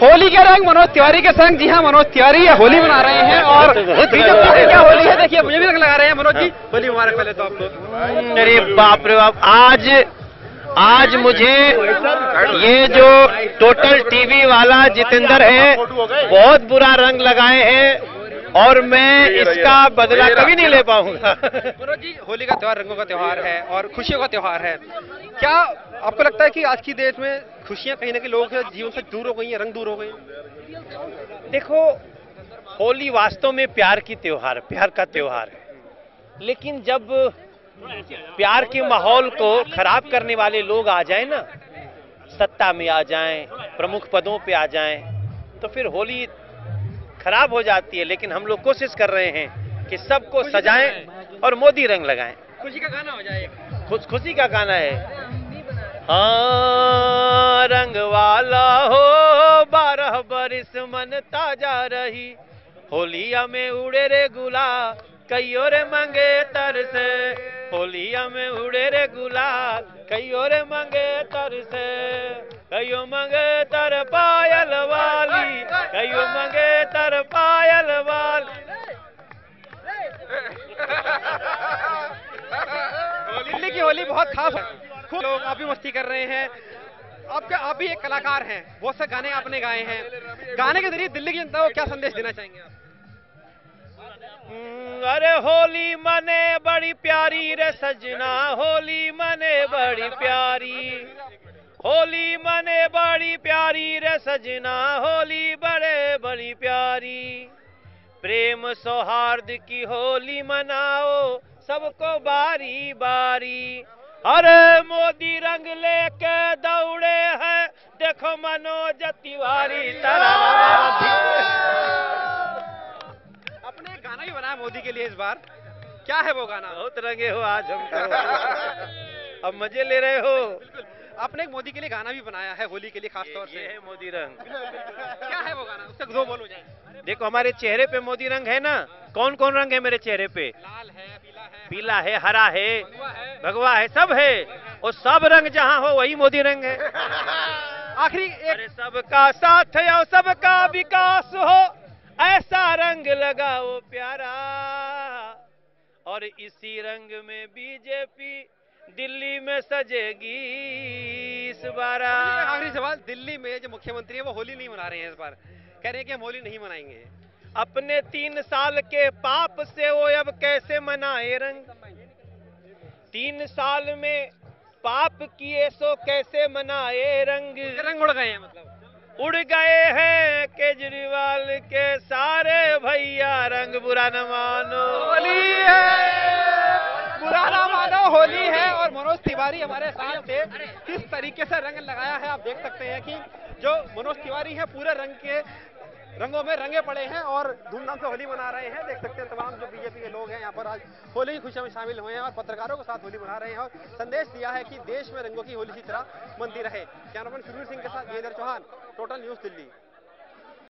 होली के रंग मनोज तिवारी के संग, जी हाँ मनोज तिवारी होली मना रहे हैं और क्या होली है, देखिए, मुझे भी रंग लगा रहे हैं मनोज जी, होली मुबारक पहले तो आपको। अरे बाप रे बाप, आज आज मुझे ये जो टोटल टीवी वाला जितेंद्र है, बहुत बुरा रंग लगाए हैं और मैं इसका बदला कभी नहीं ले पाऊँगा। मनोज जी, होली का त्यौहार, रंगों का त्यौहार है और खुशियों का त्योहार है। क्या आपको लगता है कि आज की डेट में खुशियाँ कहीं ना कहीं लोगों के जीवन से दूर हो गई हैं रंग दूर हो गए देखो होली वास्तव में प्यार की त्योहार प्यार का त्योहार है। लेकिन जब प्यार के माहौल को खराब करने वाले लोग आ जाए ना सत्ता में आ जाएँ प्रमुख पदों पे आ जाएँ तो फिर होली खराब हो जाती है। लेकिन हम लोग कोशिश कर रहे हैं कि सबको सजाएँ और मोदी रंग लगाएँ। खुशी का गाना हो जाए। खुश खुशी का गाना है। हाँ रंग वाला हो, बारह बरिस मन ताज़ा रही। होलिया में उड़े रे गुला कईयो रे मंगे तर से होलिया में उड़े रे गुलाल कईयो रे मंगे तर से कईयो मंगे तर पायल वाली कईयो मंगे लोग आप भी मस्ती कर रहे हैं। आपके आप भी एक कलाकार हैं। बहुत से गाने आपने गाए हैं। गाने के ज़रिए दिल्ली की जनता को क्या संदेश देना चाहेंगे हम्म, अरे होली मने बड़ी प्यारी रे सजना। होली मने बड़ी प्यारी। होली मने बड़ी प्यारी रे सजना। होली बड़े बड़ी प्यारी। प्रेम सौहार्द की होली मनाओ। सबको बारी बारी। अरे मोदी रंग लेके दौड़े हैं। देखो मनोज तिवारी एक गाना भी बनाया मोदी के लिए इस बार। क्या है वो गाना? बहुत रंगे हो आज हम तो। अब मज़े ले रहे हो। आपने एक मोदी के लिए गाना भी बनाया है होली के लिए खास तौर से। है मोदी रंग। क्या है वो गाना? उससे दो बोलो जाए। देखो हमारे चेहरे पे मोदी रंग है ना। कौन कौन रंग है मेरे चेहरे पे? लाल है पीला है। पीला है हरा है भगवा है। सब है। और सब रंग जहाँ हो वही मोदी रंग है। आखिरी एक सबका साथ और सबका विकास हो। ऐसा रंग लगाओ प्यारा। और इसी रंग में बीजेपी दिल्ली में सजेगी इस बारा। आखिरी सवाल दिल्ली में जो मुख्यमंत्री है वो होली नहीं मना रहे हैं इस बार। कह रहे हैं कि हम होली नहीं मनाएँगे। अपने तीन साल के पाप से वो अब कैसे मनाए रंग? तीन साल में पाप किए सो कैसे मनाए रंग? रंग उड़ गए हैं मतलब। उड़ गए हैं केजरीवाल के सारे भैया रंग बुरा न मानो। होली है बुरा ना मानो होली है। और मनोज तिवारी हमारे साथ थे। किस तरीके से रंग लगाया है आप देख सकते हैं कि जो मनोज तिवारी है पूरे रंग के रंगों में रंगे पड़े हैं और धूमधाम से होली मना रहे हैं। देख सकते हैं तमाम जो बीजेपी के लोग हैं, यहाँ पर आज होली की खुशियों में शामिल हुए हैं और पत्रकारों के साथ होली मना रहे हैं और संदेश दिया है कि देश में रंगों की होली की तरह बनती रहे। कैमरामैन सुनील सिंह के साथ वीरेंद्र चौहान टोटल न्यूज़ दिल्ली।